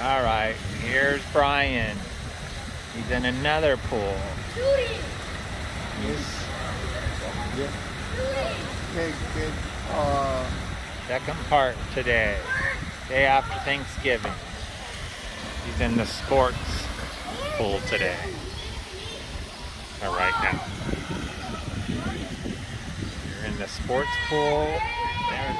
All right, here's Brian. He's in another pool. He's Okay, good. Uh, second part today, day after Thanksgiving. He's in the sports pool today. All right now. You're in the sports pool. There's.